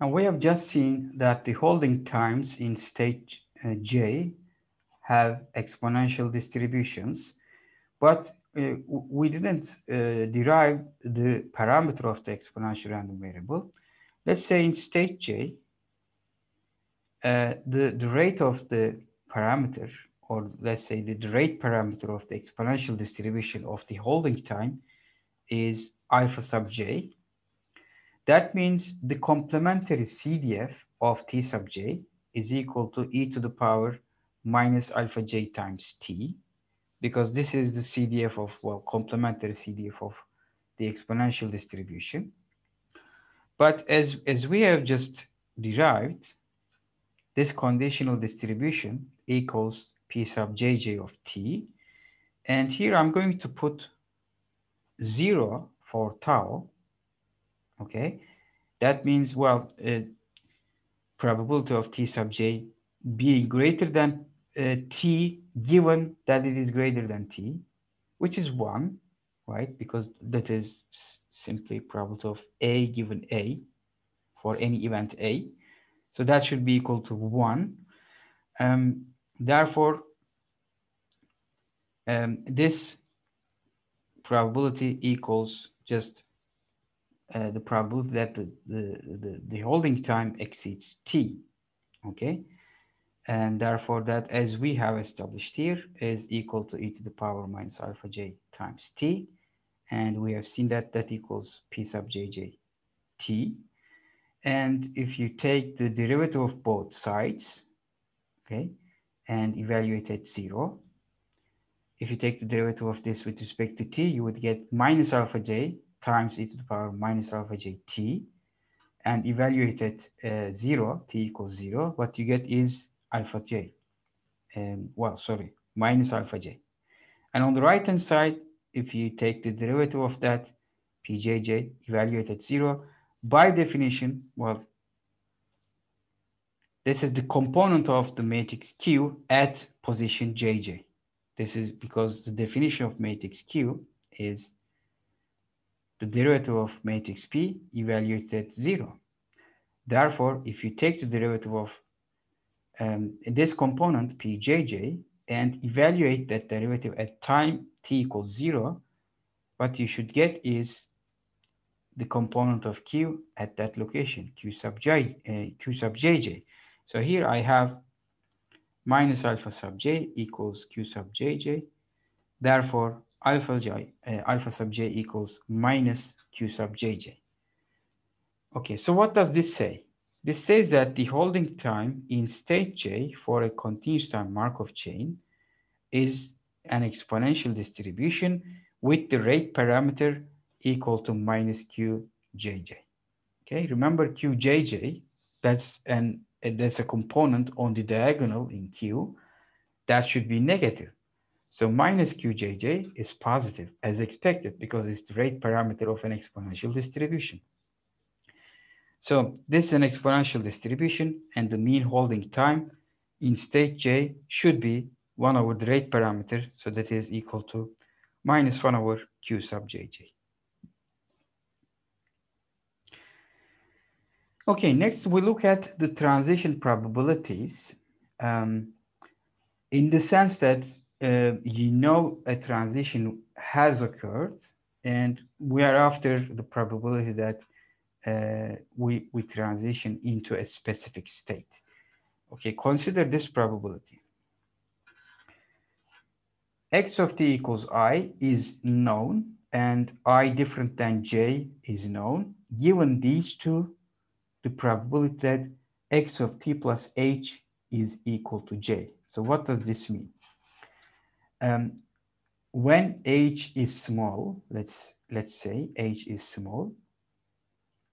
And we have just seen that the holding times in state uh, J have exponential distributions, but uh, we didn't uh, derive the parameter of the exponential random variable. Let's say in state J, uh, the, the rate of the parameter, or let's say the, the rate parameter of the exponential distribution of the holding time is alpha sub j. That means the complementary CDF of t sub j is equal to e to the power minus alpha j times t, because this is the CDF of, well, complementary CDF of the exponential distribution. But as, as we have just derived, this conditional distribution equals p sub jj of t. And here I'm going to put zero for tau. Okay, that means, well, uh, probability of t sub j being greater than uh, t given that it is greater than t, which is one, right? Because that is simply probability of a given a for any event a. So that should be equal to one. Um, therefore, um, this probability equals just uh, the probability that the, the, the, the, holding time exceeds t, okay? And therefore that as we have established here is equal to e to the power minus alpha j times t. And we have seen that that equals p sub jj t. And if you take the derivative of both sides, okay, and evaluate at zero, if you take the derivative of this with respect to t, you would get minus alpha j times e to the power minus alpha j t, and evaluate at uh, zero, t equals zero, what you get is alpha j. And well, sorry, minus alpha j. And on the right hand side, if you take the derivative of that, pjj, evaluate at zero, by definition, well, this is the component of the matrix Q at position JJ. This is because the definition of matrix Q is the derivative of matrix P evaluated at zero. Therefore, if you take the derivative of um, this component Pjj and evaluate that derivative at time t equals zero, what you should get is the component of q at that location, q sub j, uh, q sub jj. So here I have minus alpha sub j equals q sub jj. Therefore, alpha j, uh, alpha sub j equals minus q sub jj. Okay, so what does this say? This says that the holding time in state j for a continuous time Markov chain is an exponential distribution with the rate parameter equal to minus qjj. Okay, remember qjj, that's an that's a component on the diagonal in q that should be negative. So minus qjj is positive as expected because it's the rate parameter of an exponential distribution. So this is an exponential distribution and the mean holding time in state j should be 1 over the rate parameter. So that is equal to minus 1 over q sub jj. Okay, next we look at the transition probabilities um, in the sense that uh, you know a transition has occurred and we are after the probability that uh, we, we transition into a specific state. Okay, consider this probability. x of t equals i is known and i different than j is known. Given these two the probability that x of t plus h is equal to j. So what does this mean? Um, when h is small, let's, let's say h is small,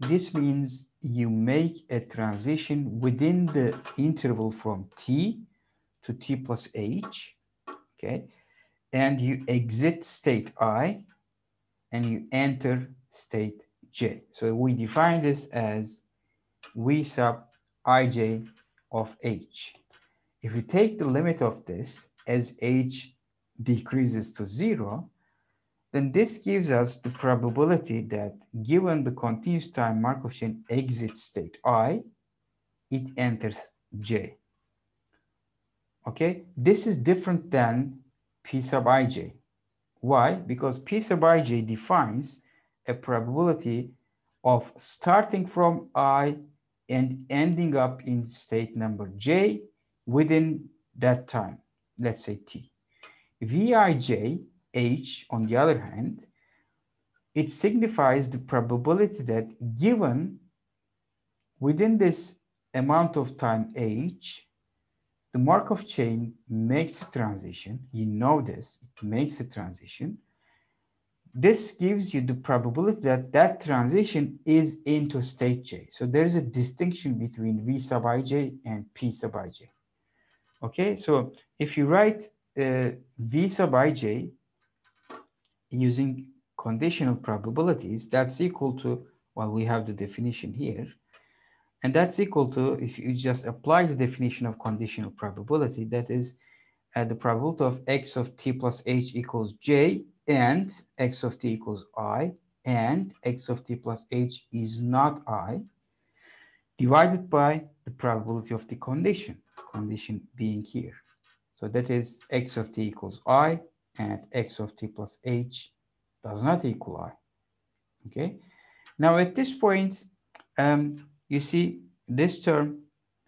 this means you make a transition within the interval from t to t plus h, okay? And you exit state i and you enter state j. So we define this as v sub ij of h. If we take the limit of this as h decreases to zero, then this gives us the probability that given the continuous time Markov chain exits state i, it enters j. Okay, this is different than p sub ij. Why? Because p sub ij defines a probability of starting from i and ending up in state number j within that time, let's say t. Vij h, on the other hand, it signifies the probability that given within this amount of time h, the Markov chain makes a transition. You know this, it makes a transition. This gives you the probability that that transition is into state j. So there's a distinction between v sub ij and p sub ij. Okay, so if you write uh, v sub ij using conditional probabilities, that's equal to, well, we have the definition here. And that's equal to, if you just apply the definition of conditional probability, that is uh, the probability of x of t plus h equals j and x of t equals i and x of t plus h is not i divided by the probability of the condition, condition being here. So that is x of t equals i and x of t plus h does not equal i. Okay. Now at this point, um, you see this term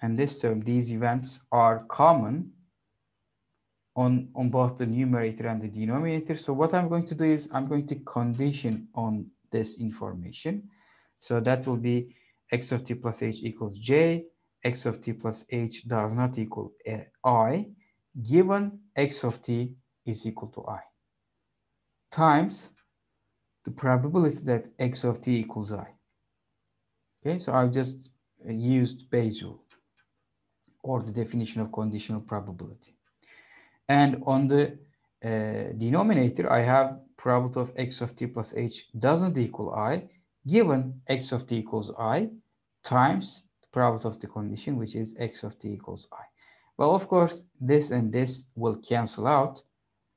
and this term, these events are common on, on both the numerator and the denominator. So what I'm going to do is I'm going to condition on this information. So that will be x of t plus h equals j, x of t plus h does not equal i, given x of t is equal to i times the probability that x of t equals i. Okay, so I've just used Bayes rule or the definition of conditional probability. And on the uh, denominator, I have probability of x of t plus h doesn't equal i, given x of t equals i times the probability of the condition, which is x of t equals i. Well, of course, this and this will cancel out.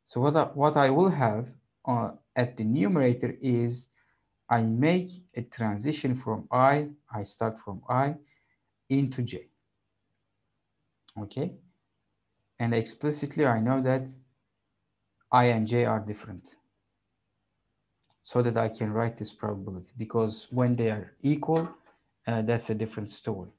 So what I, what I will have uh, at the numerator is I make a transition from i, I start from i into j. Okay? And explicitly, I know that i and j are different so that I can write this probability because when they are equal, uh, that's a different story.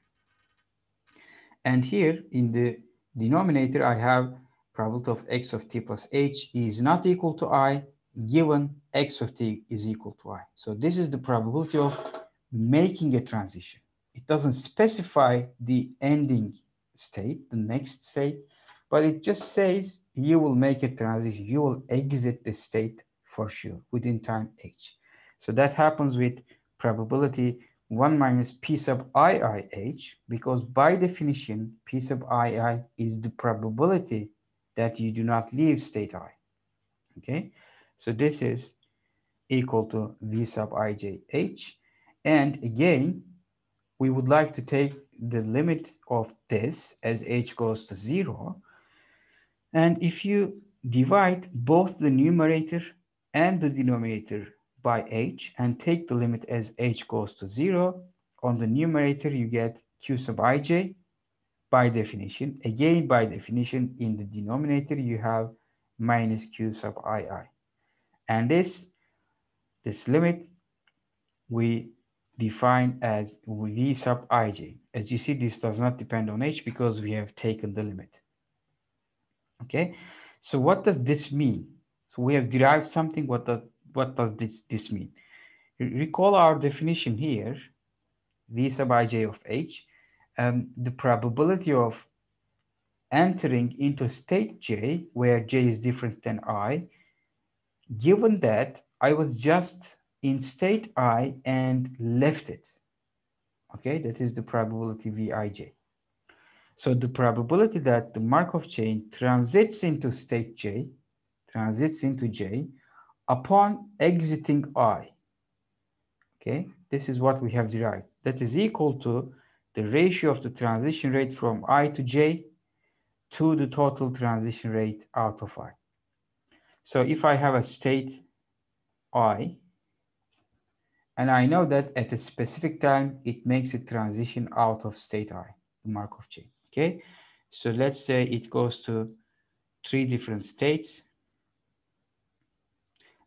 And here in the denominator, I have probability of x of t plus h is not equal to i given x of t is equal to i. So this is the probability of making a transition. It doesn't specify the ending state, the next state, but it just says you will make a transition. You will exit the state for sure within time h. So that happens with probability 1 minus p sub iih because by definition p sub ii is the probability that you do not leave state i. Okay, so this is equal to V sub ijh. And again, we would like to take the limit of this as h goes to zero. And if you divide both the numerator and the denominator by h and take the limit as h goes to zero, on the numerator you get q sub ij by definition. Again, by definition, in the denominator you have minus q sub ii. And this, this limit we define as v sub ij. As you see, this does not depend on h because we have taken the limit. Okay, so what does this mean? So we have derived something. What does what does this this mean? Recall our definition here, v sub ij of h. Um, the probability of entering into state j, where j is different than i, given that I was just in state I and left it. Okay, that is the probability Vij. So the probability that the Markov chain transits into state J, transits into J, upon exiting I. Okay, this is what we have derived. That is equal to the ratio of the transition rate from I to J to the total transition rate out of I. So if I have a state i, and I know that at a specific time, it makes a transition out of state i, the Markov chain, okay? So let's say it goes to three different states.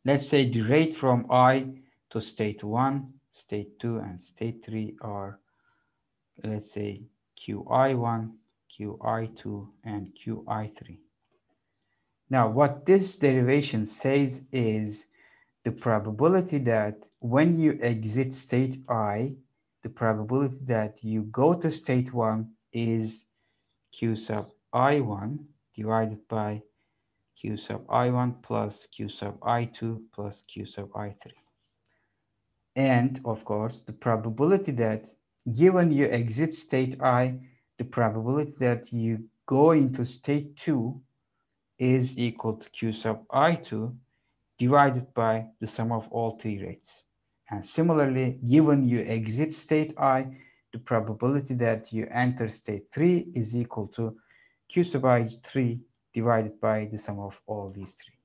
Let's say the rate from i to state one, state two, and state three are, let's say, qi1, qi2, and qi3. Now, what this derivation says is the probability that when you exit state i, the probability that you go to state 1 is q sub i1 divided by q sub i1 plus q sub i2 plus q sub i3. And of course, the probability that given you exit state i, the probability that you go into state 2 is equal to q sub i2 divided by the sum of all three rates. And similarly, given you exit state i, the probability that you enter state 3 is equal to q sub i 3 divided by the sum of all these three.